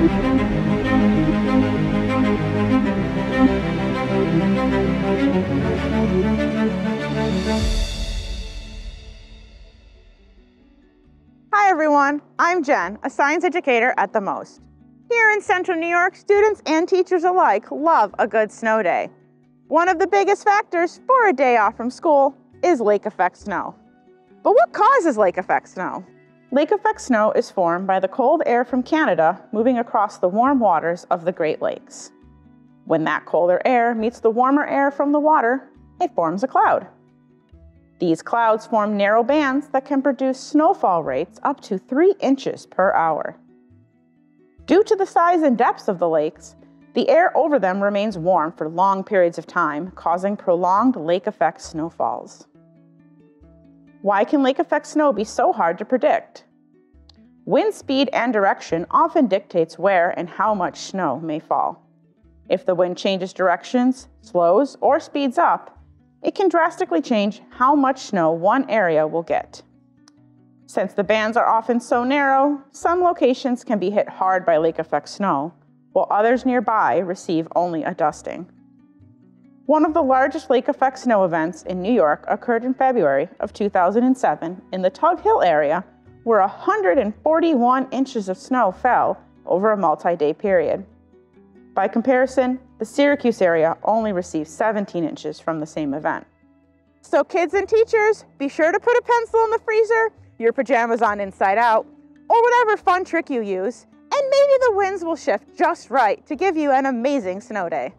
Hi everyone, I'm Jen, a science educator at The Most. Here in Central New York, students and teachers alike love a good snow day. One of the biggest factors for a day off from school is lake effect snow. But what causes lake effect snow? Lake effect snow is formed by the cold air from Canada moving across the warm waters of the Great Lakes. When that colder air meets the warmer air from the water, it forms a cloud. These clouds form narrow bands that can produce snowfall rates up to 3 inches per hour. Due to the size and depths of the lakes, the air over them remains warm for long periods of time, causing prolonged lake effect snowfalls. Why can lake effect snow be so hard to predict? Wind speed and direction often dictates where and how much snow may fall. If the wind changes directions, slows, or speeds up, it can drastically change how much snow one area will get. Since the bands are often so narrow, some locations can be hit hard by lake effect snow, while others nearby receive only a dusting. One of the largest lake effect snow events in New York occurred in February of 2007 in the Tug Hill area, where 141 inches of snow fell over a multi day period. By comparison, the Syracuse area only received 17 inches from the same event. So kids and teachers, be sure to put a pencil in the freezer, your pajamas on inside out, or whatever fun trick you use, and maybe the winds will shift just right to give you an amazing snow day.